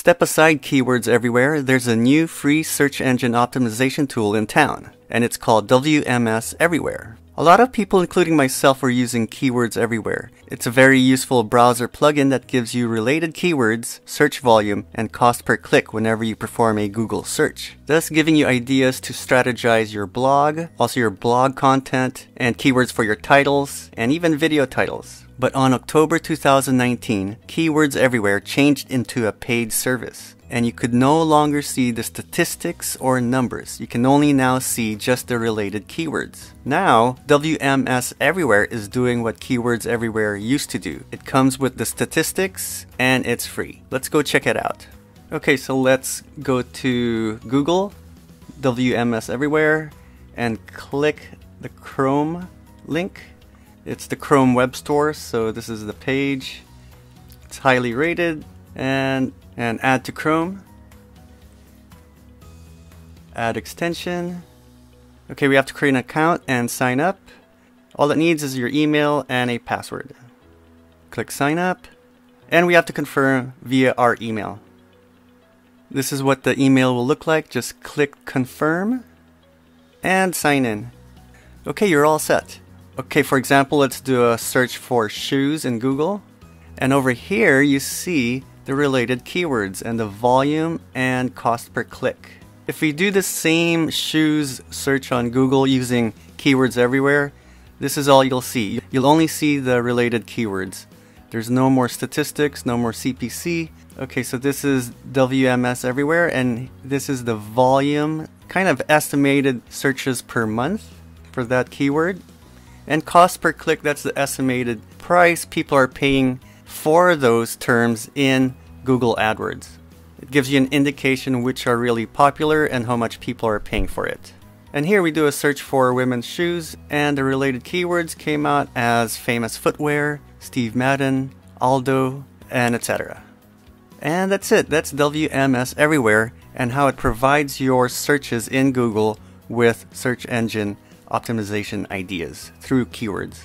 Step aside keywords everywhere, there's a new free search engine optimization tool in town, and it's called WMS Everywhere. A lot of people, including myself, are using Keywords Everywhere. It's a very useful browser plugin that gives you related keywords, search volume, and cost per click whenever you perform a Google search, thus giving you ideas to strategize your blog, also your blog content, and keywords for your titles, and even video titles. But on October 2019, Keywords Everywhere changed into a paid service and you could no longer see the statistics or numbers. You can only now see just the related keywords. Now, WMS Everywhere is doing what Keywords Everywhere used to do. It comes with the statistics and it's free. Let's go check it out. Okay, so let's go to Google, WMS Everywhere, and click the Chrome link. It's the Chrome Web Store, so this is the page. It's highly rated, and and add to Chrome. Add extension. Okay, we have to create an account and sign up. All it needs is your email and a password. Click sign up. And we have to confirm via our email. This is what the email will look like. Just click confirm and sign in. Okay, you're all set. Okay, for example, let's do a search for shoes in Google. And over here, you see the related keywords and the volume and cost per click. If we do the same shoes search on Google using keywords everywhere, this is all you'll see. You'll only see the related keywords. There's no more statistics, no more CPC. Okay, so this is WMS everywhere, and this is the volume, kind of estimated searches per month for that keyword. And cost per click, that's the estimated price people are paying for those terms in Google AdWords. It gives you an indication which are really popular and how much people are paying for it. And here we do a search for women's shoes, and the related keywords came out as famous footwear, Steve Madden, Aldo, and etc. And that's it. That's WMS Everywhere and how it provides your searches in Google with search engine optimization ideas through keywords.